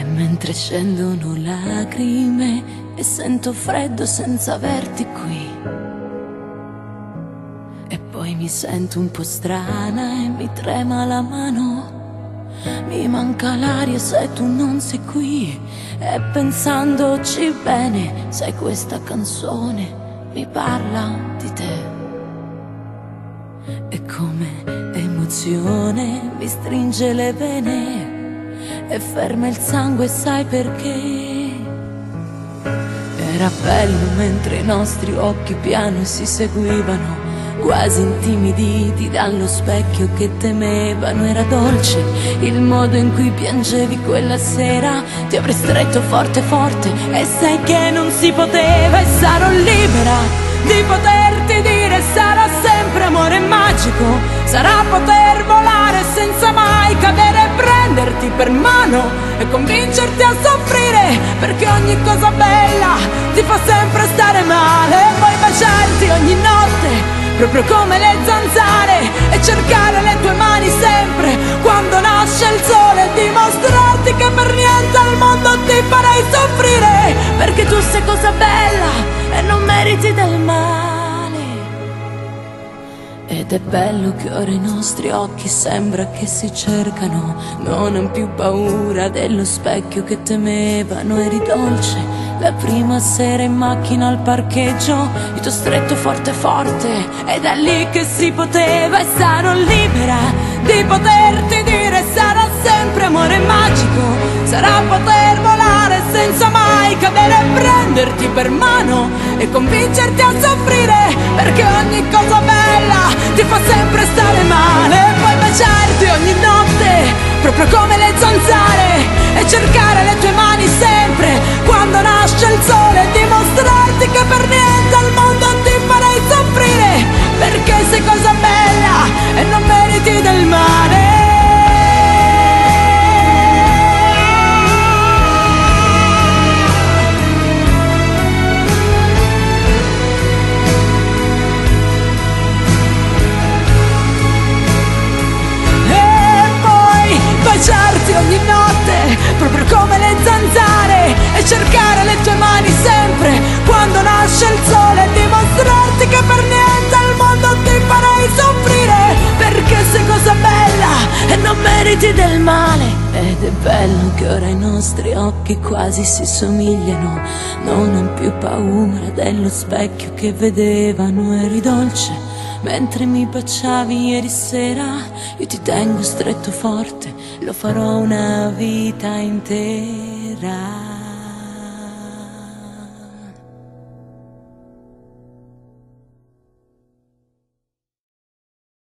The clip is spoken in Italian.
E mentre scendono lacrime e sento freddo senza averti qui. E poi mi sento un po' strana e mi trema la mano. Mi manca l'aria se tu non sei qui. E pensandoci bene, sai questa canzone mi parla di te. E come emozione mi stringe le vene e ferma il sangue, sai perché? Era bello mentre i nostri occhi piano si seguivano, quasi intimiditi dallo specchio che temevano. Era dolce il modo in cui piangevi quella sera, ti avrei stretto forte forte e sai che non si poteva e sarò libera di poterti dire sarà sempre amore magico, sarà poter prenderti per mano e convincerti a soffrire perché ogni cosa bella ti fa sempre stare male. E poi baciarti ogni notte proprio come le zanzare e cercare le tue mani sempre. Quando nasce il sole e dimostrarti che per niente al mondo ti farei soffrire perché tu sei cosa bella e non meriti del male ed è bello che ora i nostri occhi sembra che si cercano, non hanno più paura dello specchio che temevano, eri dolce. La prima sera in macchina al parcheggio, io t'ho stretto forte forte, ed è lì che si poteva e sarò libera di poterti dire sarà sempre amore magico, sarà poter volare senza mai cadere prenderti per mano e convincerti a soffrire perché ogni cosa bella Ed è bello che ora i nostri occhi quasi si somigliano, non hanno più paura dello specchio che vedevano, eri dolce Mentre mi baciavi ieri sera, io ti tengo stretto forte, lo farò una vita intera.